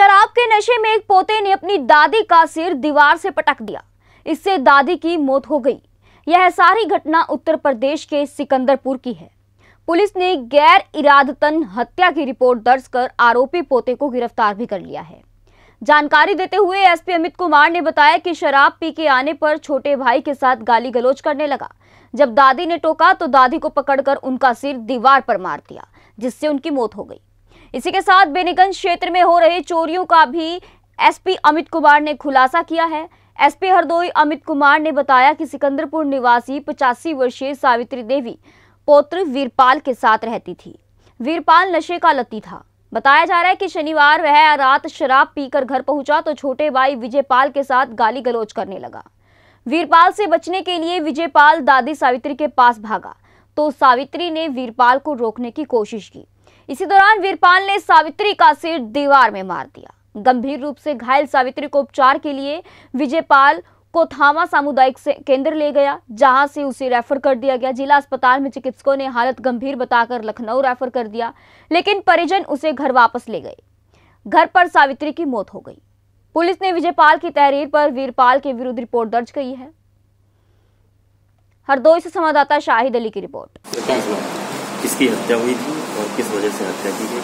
शराब के नशे में एक पोते ने अपनी दादी का सिर दीवार से पटक दिया। इससे दादी की मौत हो गई। यह सारी घटना उत्तर प्रदेश के सिकंदरपुर की है। पुलिस ने गैर इरादतन हत्या की रिपोर्ट दर्ज कर आरोपी पोते को गिरफ़्तार भी कर लिया है। जानकारी देते हुए एसपी अमित कुमार ने बताया कि शराब पी के आने पर छोटे भाई के साथ गाली गलोच करने लगा। जब दादी ने टोका तो दादी को पकड़कर उनका सिर दीवार पर मार दिया, जिससे उनकी मौत हो गई। इसी के साथ बेनीगंज क्षेत्र में हो रहे चोरियों का भी एसपी अमित कुमार ने खुलासा किया है। एसपी हरदोई अमित कुमार ने बताया कि सिकंदरपुर निवासी पचासी वर्षीय सावित्री देवी पौत्र वीरपाल के साथ रहती थी। वीरपाल नशे का लती था। बताया जा रहा है कि शनिवार वह रात शराब पीकर घर पहुँचा तो छोटे भाई विजयपाल के साथ गाली गलोच करने लगा। वीरपाल से बचने के लिए विजयपाल दादी सावित्री के पास भागा तो सावित्री ने वीरपाल को रोकने की कोशिश की। इसी दौरान वीरपाल ने सावित्री का सिर दीवार में मार दिया। गंभीर रूप से घायल सावित्री को उपचार के लिए विजयपाल को थामा सामुदायिक केंद्र ले गया, जहाँ से उसे रेफर कर दिया गया। जिला अस्पताल में चिकित्सकों ने हालत गंभीर बताकर लखनऊ रेफर कर दिया, लेकिन परिजन उसे घर वापस ले गए। घर पर सावित्री की मौत हो गई। पुलिस ने विजयपाल की तहरीर पर वीरपाल के विरुद्ध रिपोर्ट दर्ज की है। हरदोई से संवाददाता शाहिद अली की रिपोर्ट। किसकी हत्या हुई थी? और किस वजह से हत्या की गई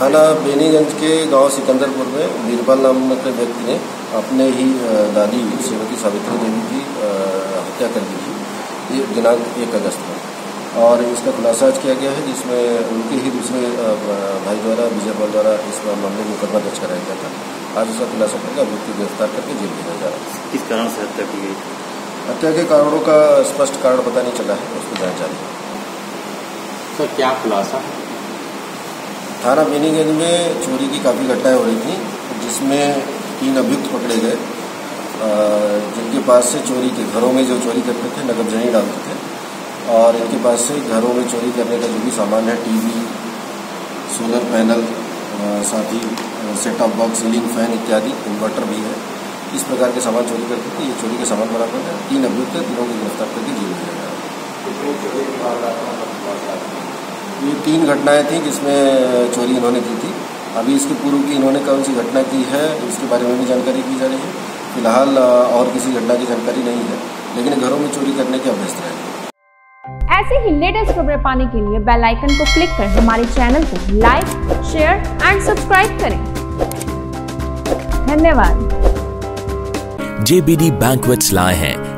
थाना बेनीगंज के गाँव सिकंदरपुर में बीरबल नाम के व्यक्ति ने अपने ही दादी श्रीमती सावित्री देवी की हत्या कर दी थी। दिनांक एक अगस्त में और इसका खुलासा आज किया गया है जिसमें उनके ही दूसरे भाई द्वारा विजयपाल द्वारा इस मामले में मुकदमा दर्ज कराया गया था। आज इसका खुलासा करके अभियुक्त गिरफ़्तार करके जेल भेजा जा रहा है। किस कारण से हत्या की गई हत्या के कारणों का स्पष्ट कारण पता नहीं चला है उसको जाँच जारी है सर क्या खुलासा? थाना बेनीगंज में चोरी की काफ़ी घटनाएँ हो रही थी जिसमें तीन अभियुक्त पकड़े गए। जिनके पास से चोरी के घरों में जो चोरी करते थे नगद जनी डालते थे और इनके पास से घरों में चोरी करने का जो भी सामान है टीवी सोलर पैनल साथ ही set off box ceiling fan इत्यादि इन्वर्टर भी है। इस प्रकार के सामान चोरी करते थे ये चोरी के सामान बराबर है। तीन अभियुक्त तीनों को गिरफ़्तार करके जेल भेजा जा रहा है ये तीन घटनाएँ थी जिसमें चोरी इन्होंने की थी। अभी इसके पूर्व की इन्होंने कौन सी घटना की है उसके बारे में भी जानकारी की जा रही है। फ़िलहाल और किसी घटना की जानकारी नहीं है लेकिन घरों में चोरी करने की अभ्यस्त रहेगी ऐसे ही लेटेस्ट खबरें पाने के लिए बेल आइकन को क्लिक कर हमारे चैनल को लाइक शेयर एंड सब्सक्राइब करें। धन्यवाद। JBD Banquets lie हैं।